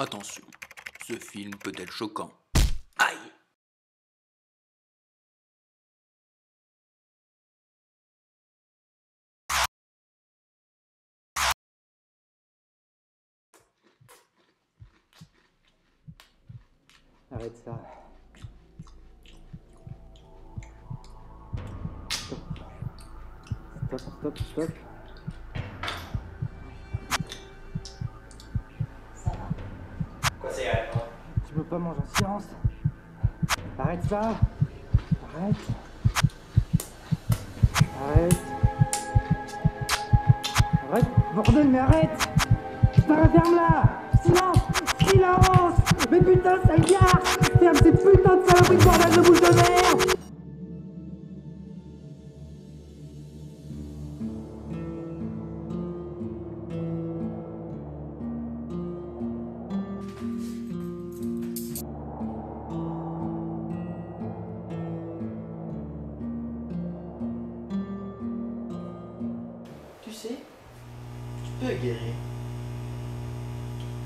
Attention, ce film peut être choquant. Aïe Arrête ça. Stop, stop, stop. Manger en silence. Arrête ça. Arrête. Arrête. Arrête. Bordel, mais arrête. Putain, ferme là. Silence. Silence. Mais putain, sale gars. Ferme ces putains de saloperies de bordel de bouche de merde. Tu peux guérir.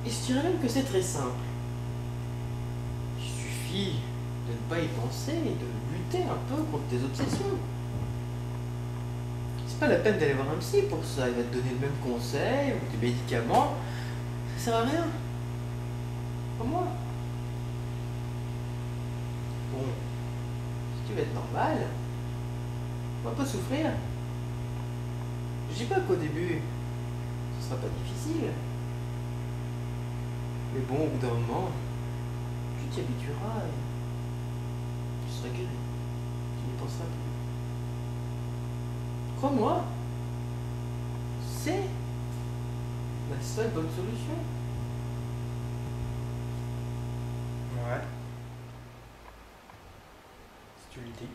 Et je dirais même que c'est très simple. Il suffit de ne pas y penser et de lutter un peu contre tes obsessions. C'est pas la peine d'aller voir un psy pour ça, il va te donner le même conseil ou des médicaments. Ça sert à rien. Pas moi. Bon, si tu veux être normal, on va pas souffrir. Je dis pas qu'au début, pas difficile. Mais bon, au bout d'un moment, tu t'y habitueras et tu seras guéri. Tu n'y penseras plus. Crois-moi, c'est la seule bonne solution. Ouais. Si tu le dis.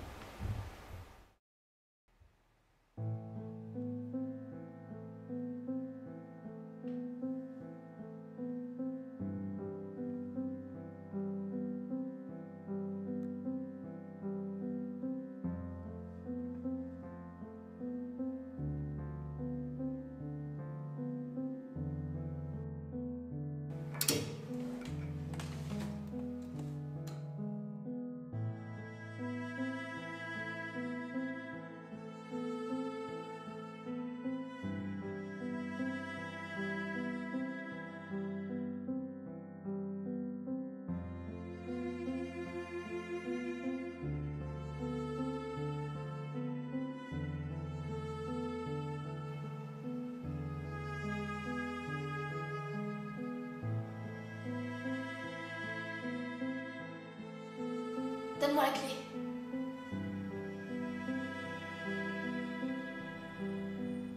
Donne-moi la clé.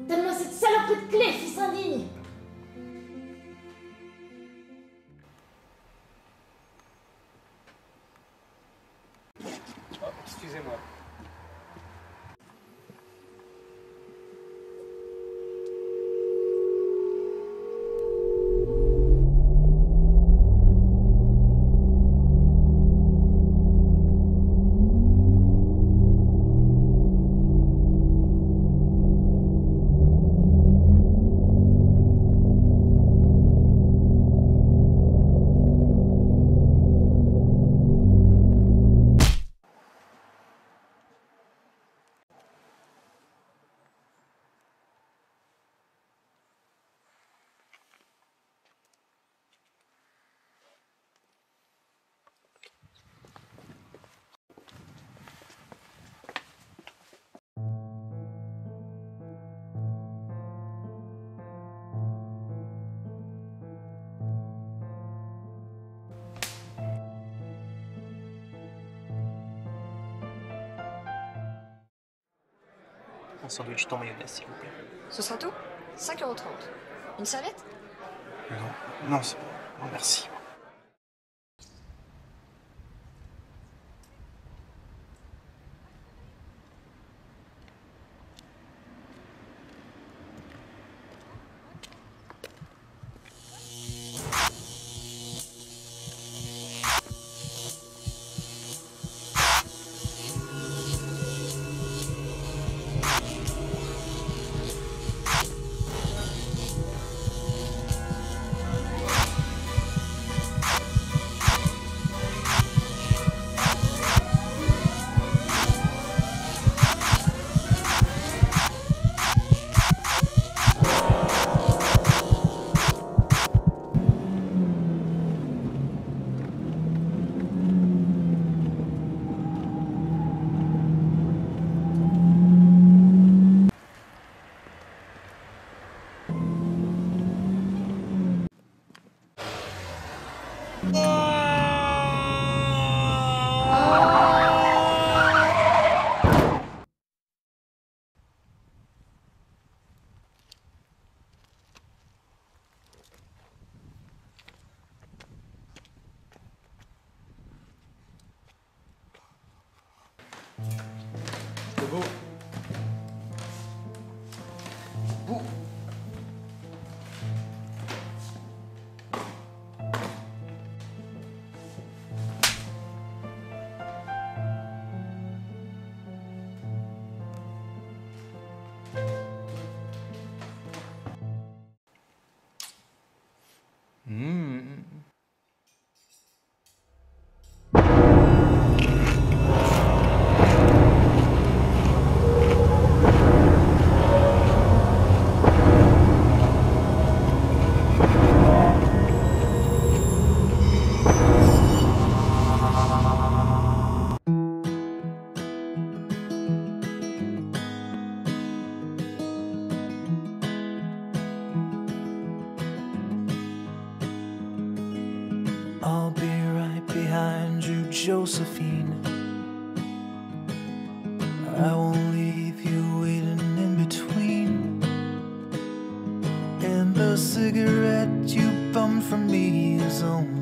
Donne-moi cette saloperie de clé, fils indigne excusez-moi. Sandwich ton mayonnaise, s'il vous plaît. Ce sera tout? 5,30€. Une serviette? Non, non, c'est bon. Non, merci. Yeah. Josephine. I won't leave you waiting in between. And the cigarette you bummed from me is out.